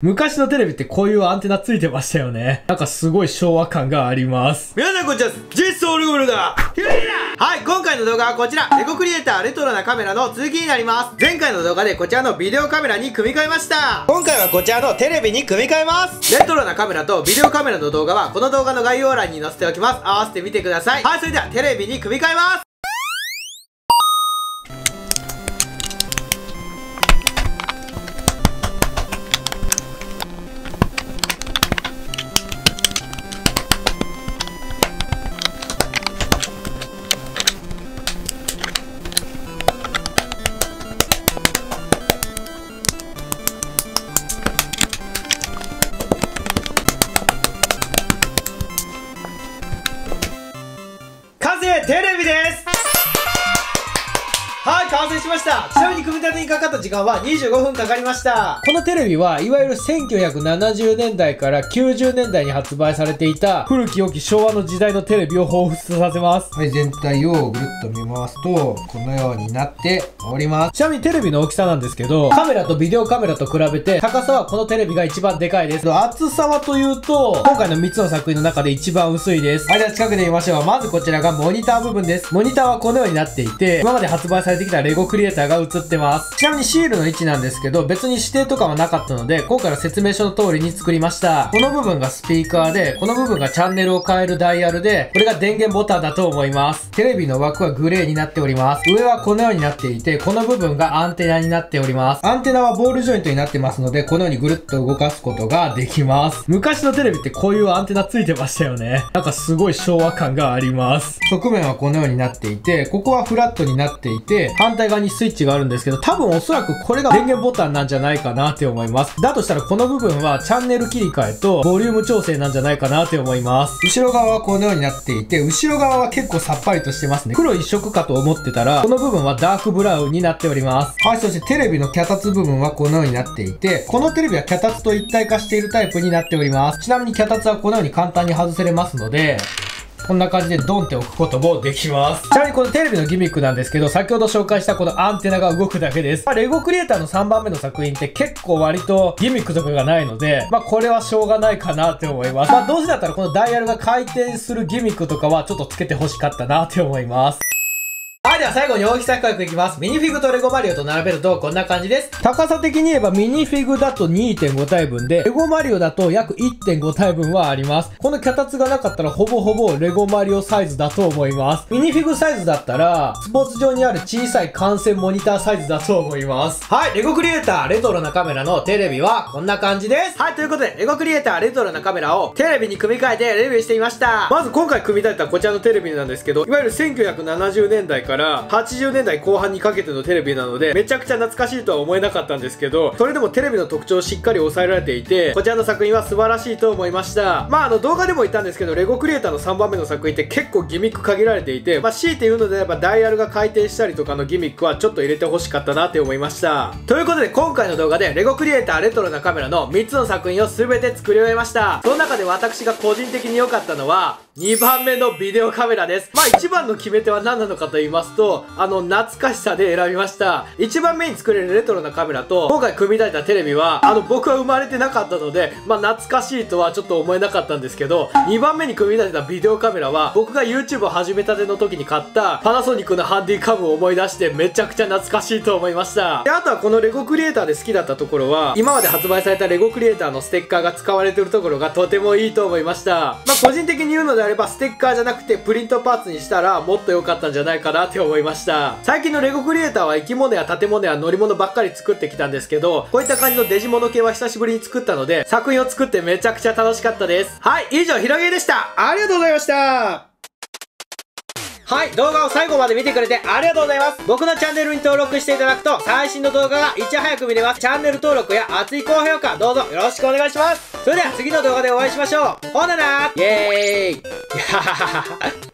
昔のテレビってこういうアンテナついてましたよね。なんかすごい昭和感があります。皆さんこんにちは。ジェスソールゴールだはい、今回の動画はこちら、レゴクリエイターレトロなカメラの続きになります。前回の動画でこちらのビデオカメラに組み替えました。今回はこちらのテレビに組み替えます。レトロなカメラとビデオカメラの動画はこの動画の概要欄に載せておきます。合わせてみてください。はい、それではテレビに組み替えます。テレビです、完成しました。ちなみに組み立てにかかった時間は25分かかりました。このテレビはいわゆる1970年代から90年代に発売されていた古き良き昭和の時代のテレビを彷彿させます。はい、全体をぐるっと見回すと、このようになっております。ちなみにテレビの大きさなんですけど、カメラとビデオカメラと比べて高さはこのテレビが一番でかいです。厚さはというと、今回の3つの作品の中で一番薄いです。はい、じゃあ近くで見ましょう。まずこちらがモニター部分です。モニターはこのようになっていて、今まで発売されてきたレゴクリエイターが映ってます。ちなみにシールの位置なんですけど、別に指定とかはなかったので、今回の説明書の通りに作りました。この部分がスピーカーで、この部分がチャンネルを変えるダイヤルで、これが電源ボタンだと思います。テレビの枠はグレーになっております。上はこのようになっていて、この部分がアンテナになっております。アンテナはボールジョイントになってますので、このようにぐるっと動かすことができます。昔のテレビってこういうアンテナついてましたよね。なんかすごい昭和感があります。側面はこのようになっていて、ここはフラットになっていて、反対側にスイッチがあるんですけど、多分おそらくこれが電源ボタンなんじゃないかなって思います。だとしたらこの部分はチャンネル切り替えとボリューム調整なんじゃないかなって思います。後ろ側はこのようになっていて、後ろ側は結構さっぱりとしてますね。黒一色かと思ってたら、この部分はダークブラウンになっております。はい、そしてテレビの脚立部分はこのようになっていて、このテレビは脚立と一体化しているタイプになっております。ちなみに脚立はこのように簡単に外せれますので、こんな感じでドンって置くこともできます。ちなみにこのテレビのギミックなんですけど、先ほど紹介したこのアンテナが動くだけです。まあ、レゴクリエイターの3番目の作品って結構割とギミックとかがないので、まあこれはしょうがないかなって思います。まあどうせだったらこのダイヤルが回転するギミックとかはちょっとつけてほしかったなって思います。はい、では最後に大きさ比較いきます。ミニフィグとレゴマリオと並べるとこんな感じです。高さ的に言えばミニフィグだと2.5体分で、レゴマリオだと約1.5体分はあります。この脚立がなかったらほぼほぼレゴマリオサイズだと思います。ミニフィグサイズだったら、スポーツ上にある小さい観戦モニターサイズだと思います。はい、レゴクリエイターレトロなカメラのテレビはこんな感じです。はい、ということで、レゴクリエイターレトロなカメラをテレビに組み替えてレビューしてみました。まず今回組み立てたこちらのテレビなんですけど、いわゆる1970年代から80年代後半にかけてのテレビなので、めちゃくちゃ懐かしいとは思えなかったんですけど、それでもテレビの特徴をしっかり抑えられていて、こちらの作品は素晴らしいと思いました。まああの動画でも言ったんですけど、レゴクリエイターの3番目の作品って結構ギミック限られていて、まあ強いて言うのであればダイヤルが回転したりとかのギミックはちょっと入れて欲しかったなって思いました。ということで今回の動画でレゴクリエイターレトロなカメラの3つの作品を全て作り終えました。その中で私が個人的に良かったのは、2番目のビデオカメラです。まあ一番の決め手は何なのかと言いますと、あの懐かしさで選びました。一番目に作れるレトロなカメラと、今回組み立てたテレビは、あの僕は生まれてなかったので、まあ懐かしいとはちょっと思えなかったんですけど、2番目に組み立てたビデオカメラは、僕が YouTube を始めたての時に買ったパナソニックのハンディカムを思い出してめちゃくちゃ懐かしいと思いました。で、あとはこのレゴクリエイターで好きだったところは、今まで発売されたレゴクリエイターのステッカーが使われてるところがとてもいいと思いました。まあ個人的に言うのであれば、ステッカーじゃなくてプリントパーツにしたらもっと良かったんじゃないかなって思いました。最近のレゴクリエイターは生き物や建物や乗り物ばっかり作ってきたんですけど、こういった感じのデジモノ系は久しぶりに作ったので、作品を作ってめちゃくちゃ楽しかったです。はい、以上、ひろげでした。ありがとうございましたはい、動画を最後まで見てくれてありがとうございます。僕のチャンネルに登録していただくと、最新の動画がいち早く見れます。チャンネル登録や熱い高評価、どうぞよろしくお願いします。それでは次の動画でお会いしましょう。ほななイェーイ Yeah.